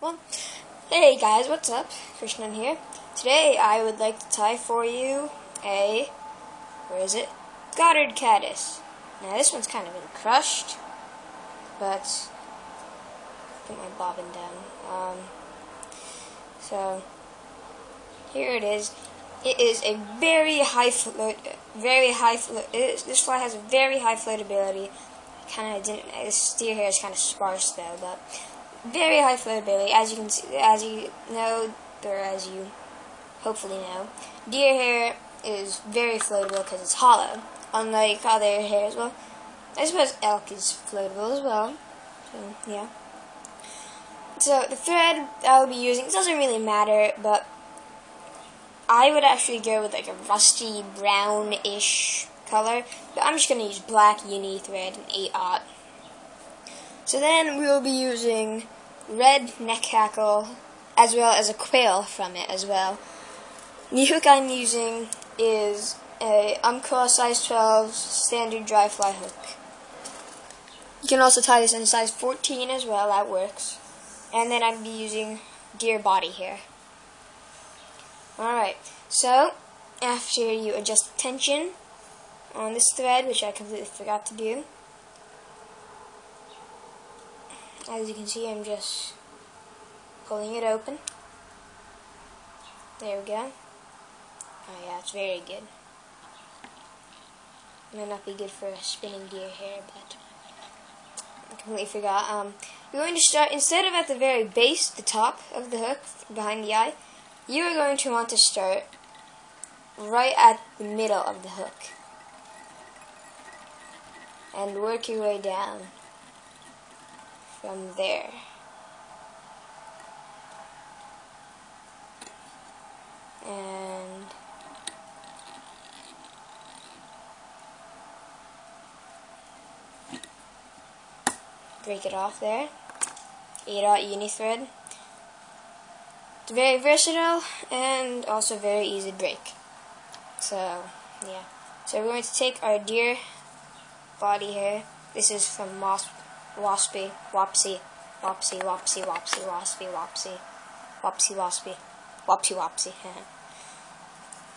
Well, hey guys, what's up? Krishnan here. Today I would like to tie for you a, where is it? Goddard caddis. Now this one's kind of been crushed, but put my bobbin down. Um, so here it is. It is a very high float, very high float. This fly has a very high floatability. Kind of didn't. This steer here is kind of sparse though, but very high floatability. As you can see, as you know, or as you hopefully know, deer hair is very floatable because it's hollow, unlike other hairs. Well, I suppose elk is floatable as well. So yeah. So the thread I'll be using it doesn't really matter, but I would actually go with like a rusty brownish color, but I'm just going to use black uni thread and 8 aught. So then we'll be using red neck hackle as well as a quill from it as well. The hook I'm using is a Umpqua size 12 standard dry fly hook. You can also tie this in size 14 as well, that works. And then I'd be using deer body hair. Alright, so after you adjust tension on this thread, which I completely forgot to do, as you can see, I'm just pulling it open. There we go. Oh yeah, it's very good. Might not be good for a spinning deer hair, but I completely forgot. Um, you're going to start, instead of at the very base, the top of the hook, behind the eye, you are going to want to start right at the middle of the hook and work your way down from there. And break it off there. 8 aught uni thread. It's very versatile and also very easy to break. So, yeah. So we're going to take our deer body here. This is from Wasp, Waspy, Wapsy, Wapsy, Wapsy, Wapsy, Waspy, Wapsy, Wapsy, Waspy, Wapsy, Wapsy.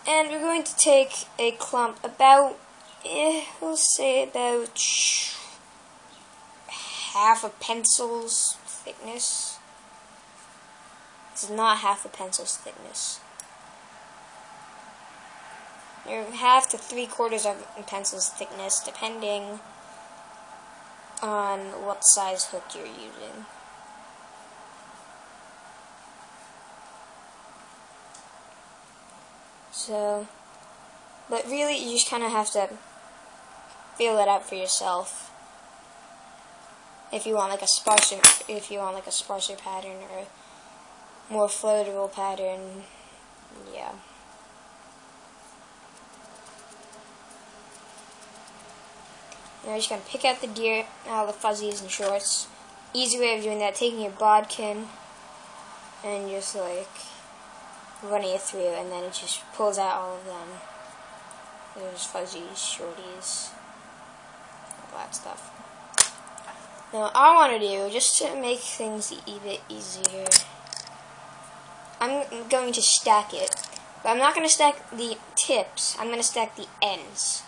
and we're going to take a clump about, eh, we'll say about half a pencil's thickness. It's not half a pencil's thickness. You're half to three quarters of a pencil's thickness, depending on what size hook you're using. So, but really, you just kind of have to feel it out for yourself. If you want like a sparser, if you want like a sparser pattern or more floatable pattern. Yeah. Now you're just going to pick out the deer, all the fuzzies and shorts. Easy way of doing that, taking your bodkin and just like running it through and then it just pulls out all of them. There's fuzzies, shorties, all that stuff. Now I want to do, just to make things a bit easier, I'm going to stack it. But I'm not going to stack the tips. I'm going to stack the ends.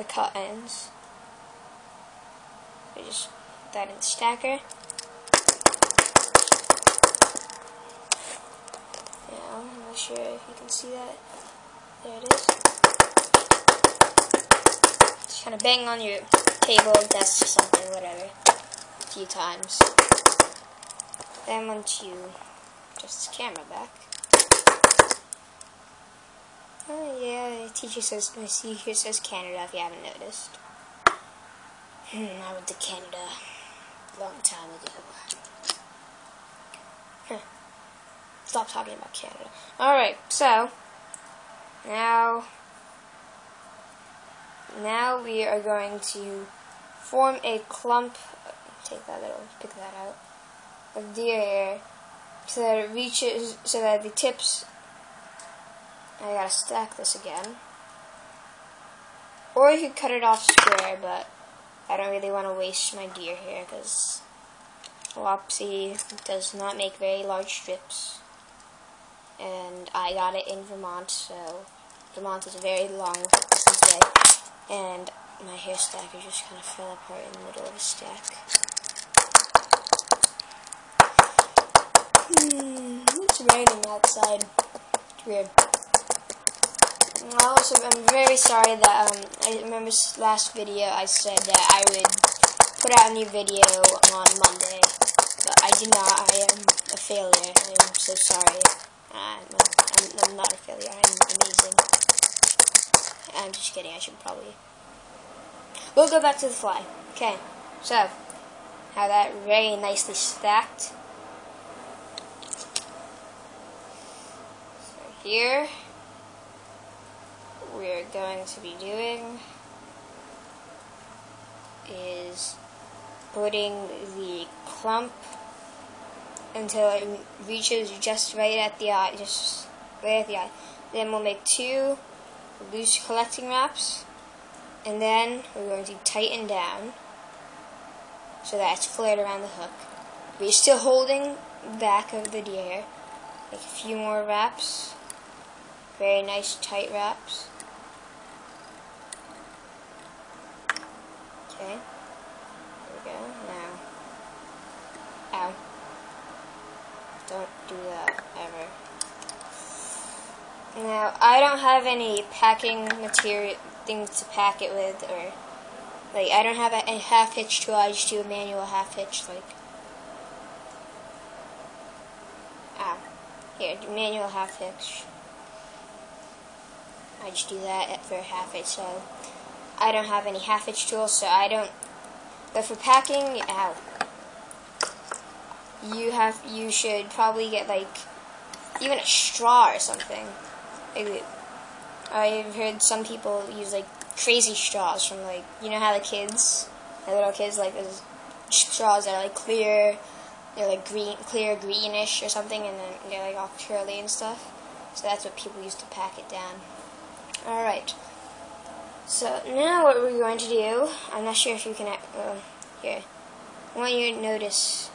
The cut ends. I just put that in the stacker. Yeah, I'm not sure if you can see that. There it is. Just kind of bang on your table, desk, or something, whatever, a few times. Then once you just camera back. Oh yeah, the teacher says, my teacher says Canada if you haven't noticed. Hmm, I went to Canada a long time ago. Huh. Stop talking about Canada. Alright, so, now, now we are going to form a clump, take that little, pick that out of deer hair so that it reaches, so that the tips, I gotta stack this again. Or you could cut it off square, but I don't really want to waste my deer here because Wapsi does not make very large strips. And I got it in Vermont, so Vermont is a very long away. And my hair stacker just kind of fell apart in the middle of a stack. Hmm, it's raining outside. It's weird. I also, I'm very sorry that, um, I remember last video I said that I would put out a new video on Monday, but I did not. I am a failure. I am so sorry. I'm, I'm, I'm not a failure. I'm amazing. I'm just kidding. I should probably. We'll go back to the fly. Okay, so have that very nicely stacked. So here we're going to be doing is putting the clump until it reaches just right at the eye, just right at the eye. Then we'll make two loose collecting wraps, and then we're going to tighten down so that it's flared around the hook. We're still holding back of the deer. Make a few more wraps. Very nice tight wraps. Okay. There we go. Now. Ow. Don't do that ever. Now, I don't have any packing material things to pack it with, or like I don't have a, a half hitch tool. I just do a manual half hitch, like. Ow. Here, manual half hitch. I just do that for half hitch, so I don't have any half-hitch tools, so I don't. But for packing, ow, you have you should probably get like even a straw or something. I've heard some people use like crazy straws from like you know how the kids, the little kids like those straws that are like clear, they're like green, clear greenish or something, and then they're like all curly and stuff. So that's what people use to pack it down. All right. So now what we're going to do, I'm not sure if you can, uh, here, I want you to notice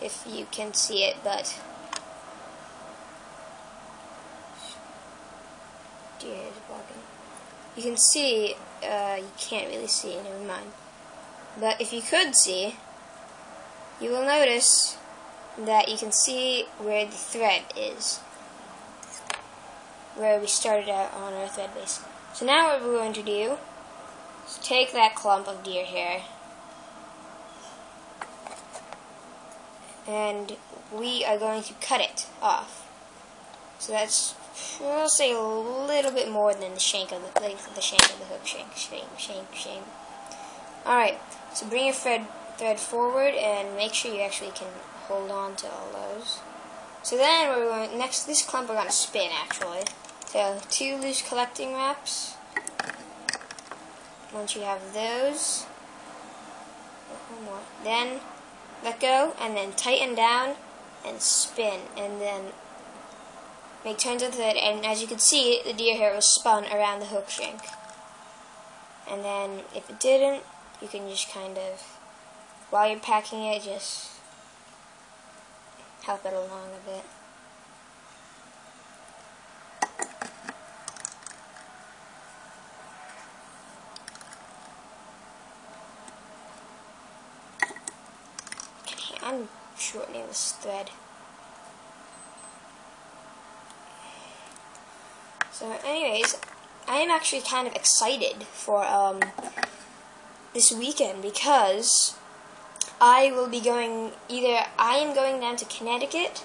if you can see it, but, deer, is blocking. You can see, uh, you can't really see, never mind. But if you could see, you will notice that you can see where the thread is, where we started out on our thread base. So now what we're going to do is take that clump of deer hair and we are going to cut it off. So that's we'll say a little bit more than the shank of the like the shank of the hook shank shank shank shank. All right, so bring your thread thread forward and make sure you actually can hold on to all those. So then we're going next. This clump we're going to spin actually. So two loose collecting wraps. Once you have those. Then let go and then tighten down and spin and then make turns with it and as you can see the deer hair was spun around the hook shank. And then if it didn't, you can just kind of while you're packing it just help it along a bit. I'm shortening this thread. So anyways, I am actually kind of excited for um, this weekend because I will be going either I am going down to Connecticut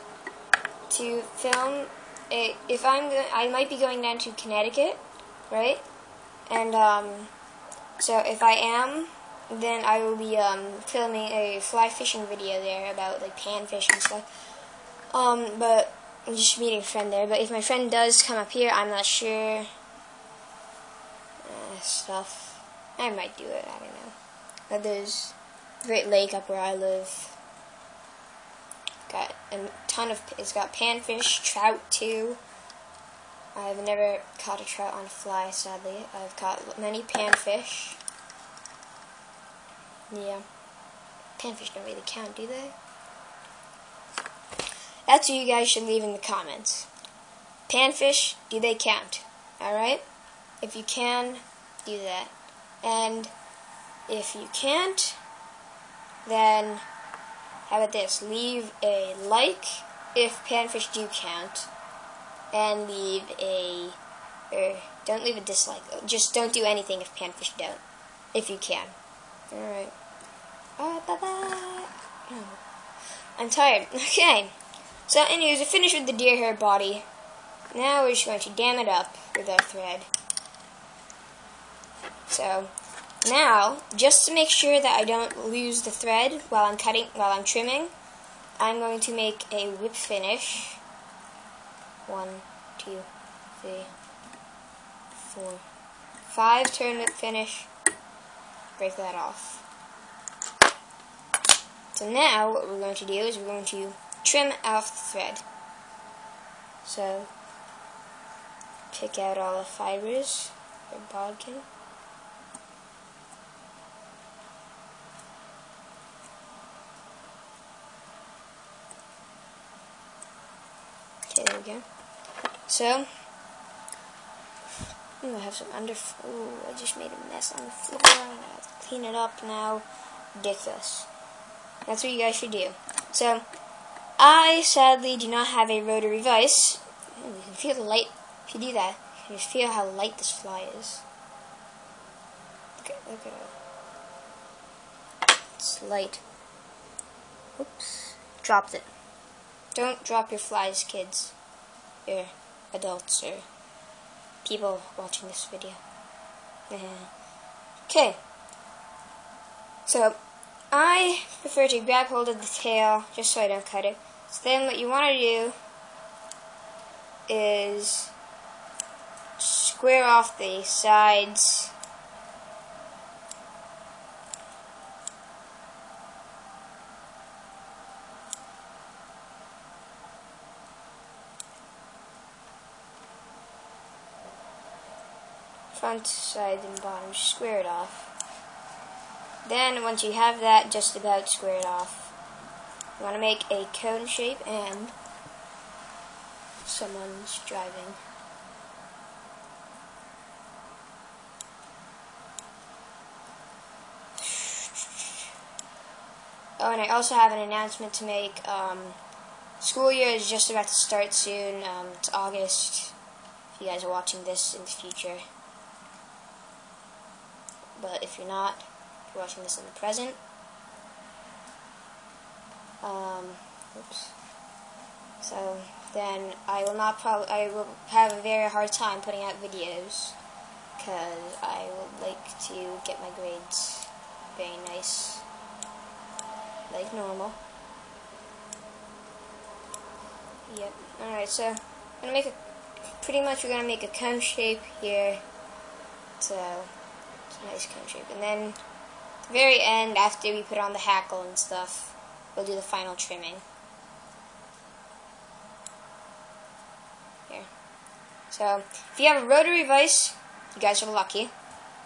to film if I'm go- I might be going down to Connecticut, right? And um, so if I am then I will be um, filming a fly fishing video there about like panfish and stuff. Um, but I'm just meeting a friend there. But if my friend does come up here, I'm not sure. Uh, stuff. I might do it. I don't know. But there's Great Lake up where I live. Got a ton of. It's got panfish, trout too. I've never caught a trout on a fly, sadly. I've caught many panfish. Yeah. Panfish don't really count, do they? That's what you guys should leave in the comments. Panfish, do they count? Alright? If you can, do that. And if you can't, then how about this? Leave a like if panfish do count, and leave a or don't leave a dislike. Just don't do anything if panfish don't, if you can. All right. Right. Bye bye. Oh. I'm tired. Okay. So, anyways, we finished with the deer hair body. Now we're just going to dam it up with our thread. So, now, just to make sure that I don't lose the thread while I'm cutting, while I'm trimming, I'm going to make a whip finish. One, two, three, four, five turn whip finish. Break that off. So now, what we're going to do is we're going to trim off the thread. So, pick out all the fibers for bodkin. Okay, there we go. So, ooh, I have some under. Ooh, I just made a mess on the floor. I have to clean it up now. Ridiculous. That's what you guys should do. So, I sadly do not have a rotary vice. Ooh, you can feel the light. If you do that, you can feel how light this fly is. Look at, look at it. It's light. Oops. Dropped it. Don't drop your flies, kids. Or adults, or people watching this video. okay. So, I prefer to grab hold of the tail just so I don't cut it. So then what you want to do is square off the sides front, side, and bottom. Square it off. Then, once you have that just about squared off, you want to make a cone shape and someone's driving. Oh, and I also have an announcement to make. Um, school year is just about to start soon. Um, it's August. If you guys are watching this in the future. But if you're not, you're watching this in the present. Um, oops. So then I will not probably I will have a very hard time putting out videos because I would like to get my grades very nice, like normal. Yep. All right. So I'm gonna make a pretty much we're gonna make a cone shape here. So nice cone shape. And then, very end, after we put on the hackle and stuff, we'll do the final trimming. Here. So, if you have a rotary vise, you guys are lucky,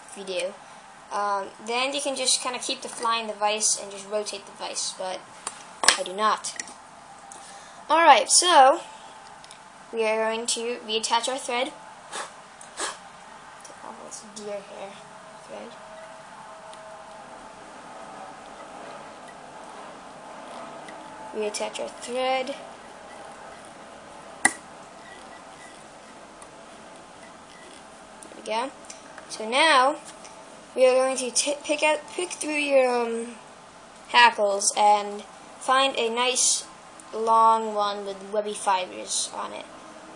if you do. Um, then you can just kind of keep the fly in the vise and just rotate the vise, but I do not. Alright, so, we are going to reattach our thread. Oh, it's deer hair thread. Reattach our thread. There we go. So now we are going to pick out, pick through your um, hackles and find a nice long one with webby fibers on it.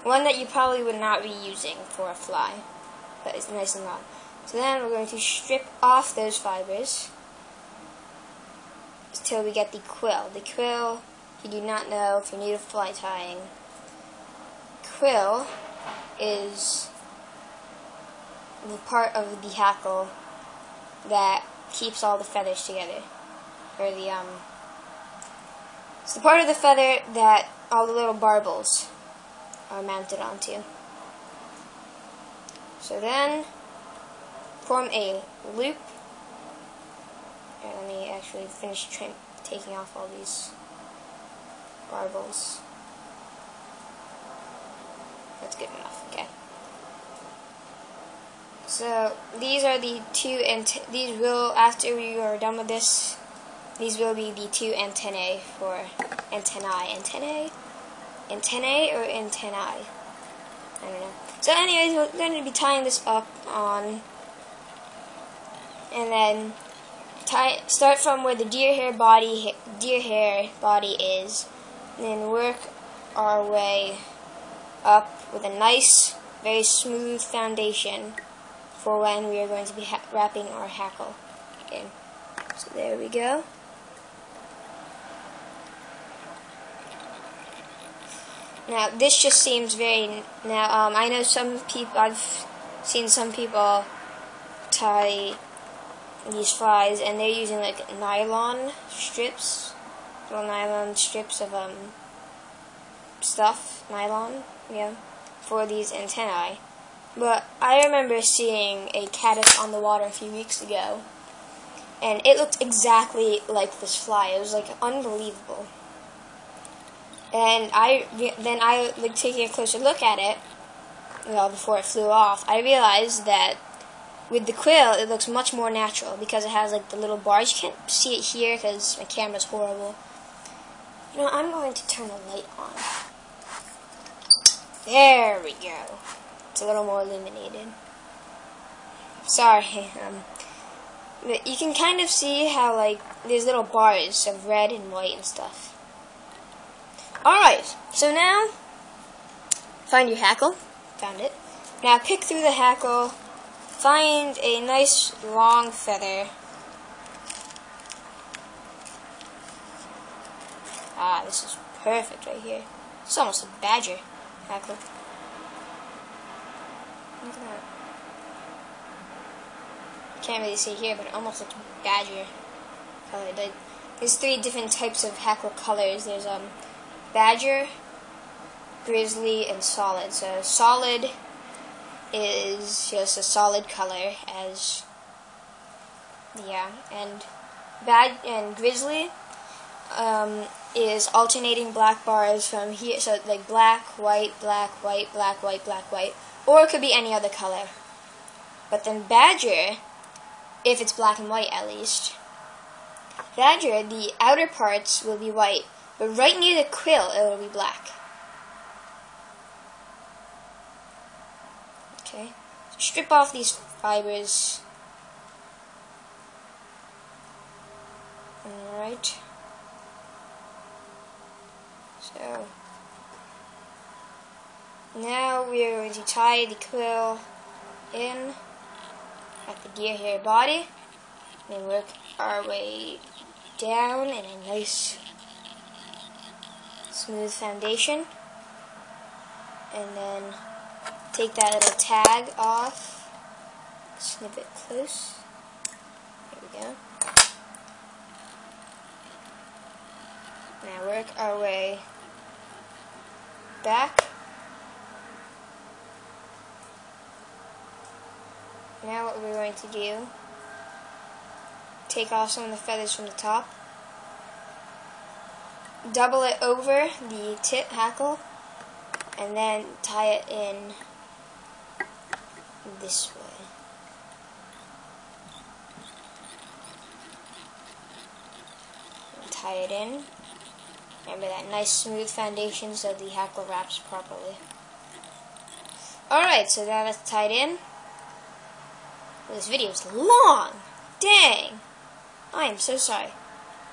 One that you probably would not be using for a fly, but it's nice and long. So then we're going to strip off those fibers until we get the quill. The quill, you do not know if you're new to fly tying, quill is the part of the hackle that keeps all the feathers together. Or the, um, it's the part of the feather that all the little barbels are mounted onto. So then, form a loop Here, let me actually finish taking off all these barbels. That's good enough, okay. So, these are the two, and these will, after we are done with this, these will be the two antennae for antennae. Antennae? Antennae or antennae? I don't know. So anyways, we're going to be tying this up on, and then tie, start from where the deer hair body, deer hair body is, then work our way up with a nice, very smooth foundation for when we are going to be wrapping our hackle in. So there we go. Now this just seems very. Now um, I know some people. I've seen some people tie these flies, and they're using like nylon strips, little nylon strips of um stuff, nylon, yeah, for these antennae. But I remember seeing a caddis on the water a few weeks ago, and it looked exactly like this fly. It was like unbelievable. And I then I like taking a closer look at it, know, before it flew off. I realized that with the quill, it looks much more natural because it has like the little bars. You can't see it here because my camera's horrible. You know, I'm going to turn the light on. There we go. It's a little more illuminated. Sorry, um, but you can kind of see how like there's little bars of red and white and stuff. Alright, so now, find your hackle. Found it. Now pick through the hackle, find a nice long feather. Ah, this is perfect right here. It's almost a badger hackle. Look at that. Can't really see here, but it almost looks badger. Like, there's three different types of hackle colors. There's um Badger, Grizzly, and Solid. So Solid is just a solid color as yeah, and Bad and Grizzly um, is alternating black bars from here, so like black, white, black, white, black, white, black, white, or it could be any other color. But then Badger, if it's black and white at least, Badger, the outer parts will be white, but right near the quill, it will be black. Okay. So strip off these fibers. Alright. So, now we are going to tie the quill in at the deer hair body and work our way down in a nice smooth foundation. And then take that little tag off, snip it close. There we go. Now work our way back. Now what we're going to do, take off some of the feathers from the top double it over the tip hackle and then tie it in this way. Tie it in. Remember that nice smooth foundation so the hackle wraps properly. Alright, so now that's tied in. This video is long! Dang! I am so sorry.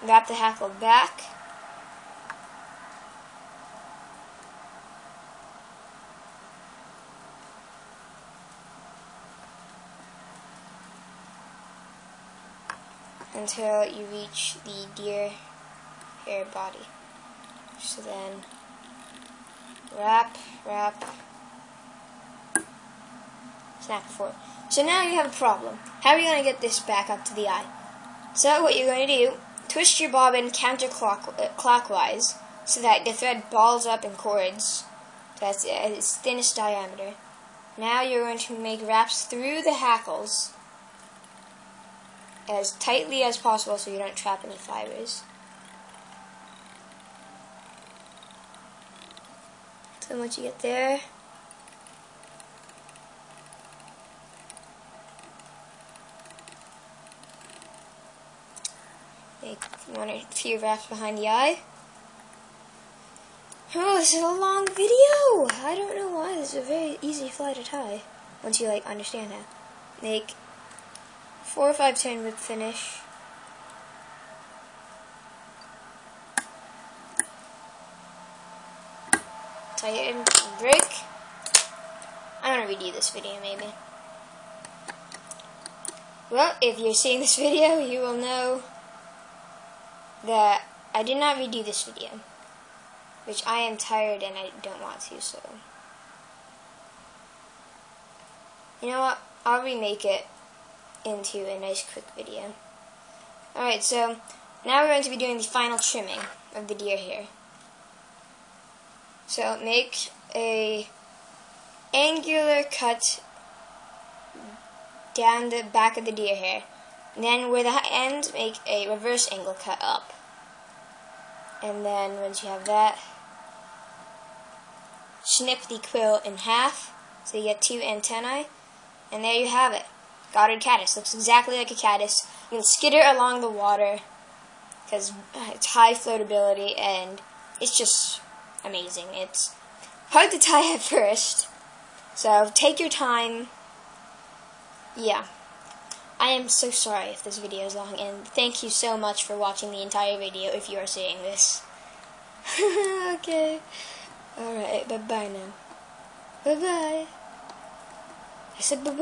Wrap the hackle back. until you reach the deer hair body. So then wrap, wrap, snap before. So now you have a problem. How are you going to get this back up to the eye? So what you're going to do, twist your bobbin counterclockwise so that the thread balls up in cords. That's at its thinnest diameter. Now you're going to make wraps through the hackles as tightly as possible so you don't trap any fibers. So once you get there, make one or few wraps behind the eye. Oh, this is a long video! I don't know why. This is a very easy fly to tie once you like understand how. Make four or five turn whip finish. Tighten and break. I'm gonna redo this video maybe. Well, if you're seeing this video, you will know that I did not redo this video, which I am tired and I don't want to, so. You know what? I'll remake it into a nice quick video. Alright, so now we're going to be doing the final trimming of the deer hair. So make a angular cut down the back of the deer hair. And then where the end, make a reverse angle cut up. And then once you have that, snip the quill in half so you get two antennae. And there you have it. Goddard caddis. Looks exactly like a caddis. You can skitter along the water because it's high floatability and it's just amazing. It's hard to tie at first. So take your time. Yeah. I am so sorry if this video is long, and thank you so much for watching the entire video if you are seeing this. okay. Alright, bye-bye now. Bye-bye. I said bye-bye.